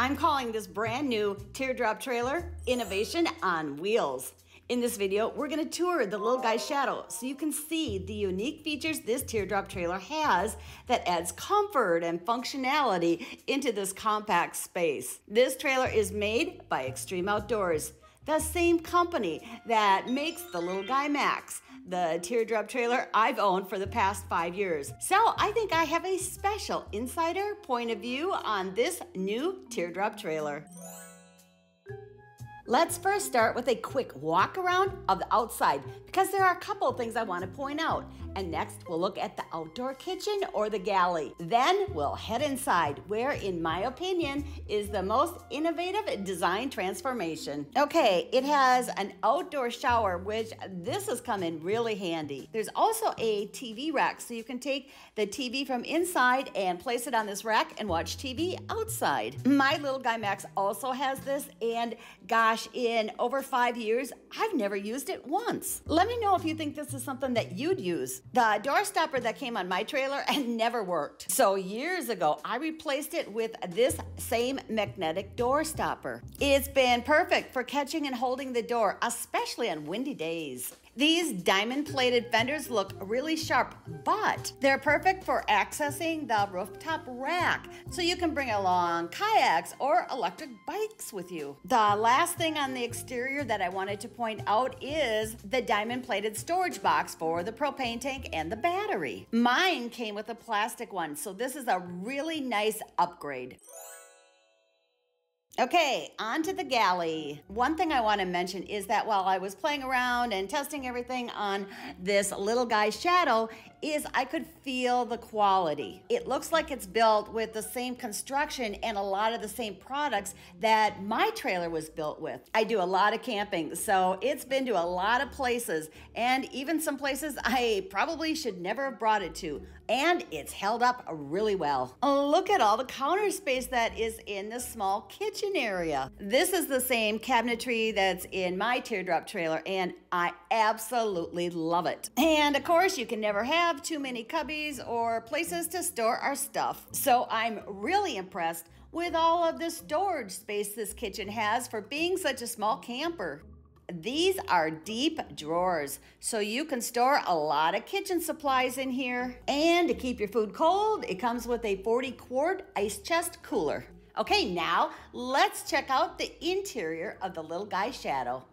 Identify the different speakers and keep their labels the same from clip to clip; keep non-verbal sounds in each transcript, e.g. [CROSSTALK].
Speaker 1: I'm calling this brand new teardrop trailer Innovation on Wheels. In this video, we're gonna tour the Little Guy Shadow so you can see the unique features this teardrop trailer has that adds comfort and functionality into this compact space. This trailer is made by Xtreme Outdoors, the same company that makes the Little Guy Max, the teardrop trailer I've owned for the past five years. So I think I have a special insider point of view on this new teardrop trailer. Let's first start with a quick walk around of the outside because there are a couple of things I want to point out. And next we'll look at the outdoor kitchen or the galley. Then we'll head inside where in my opinion is the most innovative design transformation. Okay, it has an outdoor shower which this has come in really handy. There's also a TV rack so you can take the TV from inside and place it on this rack and watch TV outside. My little guy Max also has this and gosh in over five years, I've never used it once. Let me know if you think this is something that you'd use. The door stopper that came on my trailer and never worked. So years ago, I replaced it with this same magnetic door stopper. It's been perfect for catching and holding the door, especially on windy days. These diamond plated fenders look really sharp, but they're perfect for accessing the rooftop rack. So you can bring along kayaks or electric bikes with you. The last thing on the exterior that I wanted to point out is the diamond plated storage box for the propane tank and the battery. Mine came with a plastic one, so this is a really nice upgrade. Okay, on to the galley. One thing I want to mention is that while I was playing around and testing everything on this little guy's shadow, is I could feel the quality. It looks like it's built with the same construction and a lot of the same products that my trailer was built with. I do a lot of camping, so it's been to a lot of places and even some places I probably should never have brought it to. And it's held up really well. Look at all the counter space that is in this small kitchen kitchen area. This is the same cabinetry that's in my teardrop trailer and I absolutely love it. And of course, you can never have too many cubbies or places to store our stuff. So I'm really impressed with all of the storage space this kitchen has for being such a small camper. These are deep drawers, so you can store a lot of kitchen supplies in here. And to keep your food cold, it comes with a 40 quart ice chest cooler. Okay, now let's check out the interior of the little guy shadow.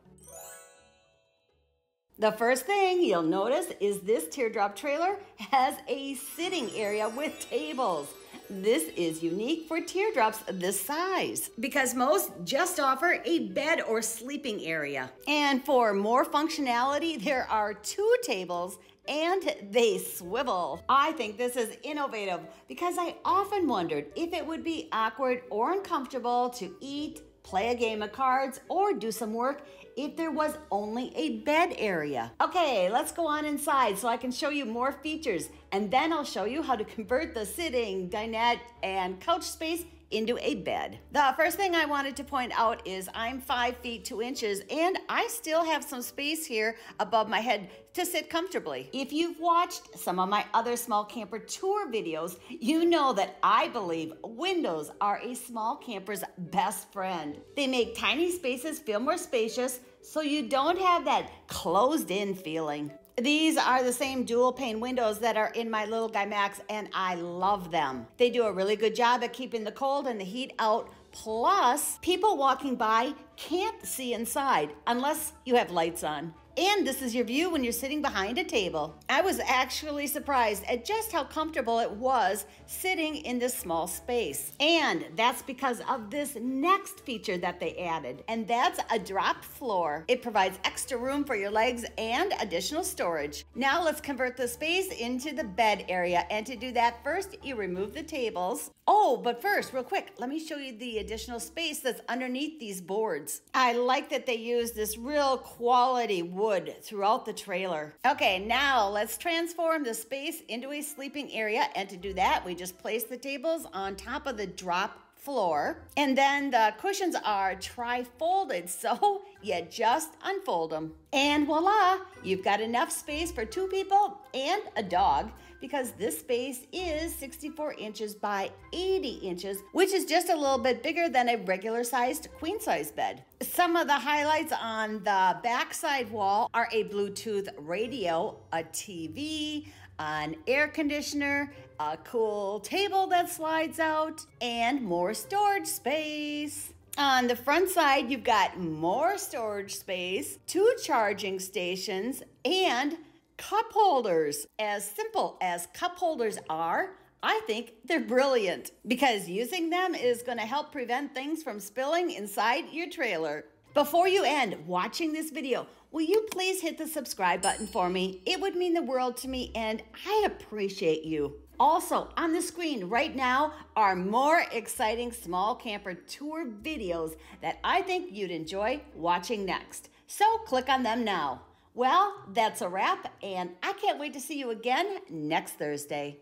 Speaker 1: The first thing you'll notice is this teardrop trailer has a sitting area with tables. This is unique for teardrops this size because most just offer a bed or sleeping area. And for more functionality, there are two tables and they swivel. I think this is innovative because I often wondered if it would be awkward or uncomfortable to eat, play a game of cards, or do some work if there was only a bed area. Okay, let's go on inside so I can show you more features and then I'll show you how to convert the sitting, dinette, and couch space into a bed. The first thing I wanted to point out is I'm five feet two inches and I still have some space here above my head to sit comfortably. If you've watched some of my other small camper tour videos, you know that I believe windows are a small camper's best friend. They make tiny spaces feel more spacious so you don't have that closed in feeling. These are the same dual pane windows that are in my little guy Max and I love them. They do a really good job at keeping the cold and the heat out. Plus, people walking by can't see inside unless you have lights on. And this is your view when you're sitting behind a table. I was actually surprised at just how comfortable it was sitting in this small space. And that's because of this next feature that they added, and that's a drop floor. It provides extra room for your legs and additional storage. Now let's convert the space into the bed area. And to do that, first you remove the tables. Oh, but first, real quick, let me show you the additional space that's underneath these boards. I like that they use this real quality wood wood throughout the trailer. Okay, now let's transform the space into a sleeping area. And to do that, we just place the tables on top of the drop floor. And then the cushions are tri-folded, [LAUGHS] so you just unfold them. And voila, you've got enough space for two people and a dog because this space is 64 inches by 80 inches, which is just a little bit bigger than a regular sized queen size bed. Some of the highlights on the backside wall are a Bluetooth radio, a TV, an air conditioner, a cool table that slides out, and more storage space. On the front side, you've got more storage space, two charging stations, and cup holders. As simple as cup holders are, I think they're brilliant because using them is going to help prevent things from spilling inside your trailer. Before you end watching this video, will you please hit the subscribe button for me? It would mean the world to me and I appreciate you. Also, on the screen right now are more exciting small camper tour videos that I think you'd enjoy watching next. So click on them now. Well, that's a wrap, and I can't wait to see you again next Thursday.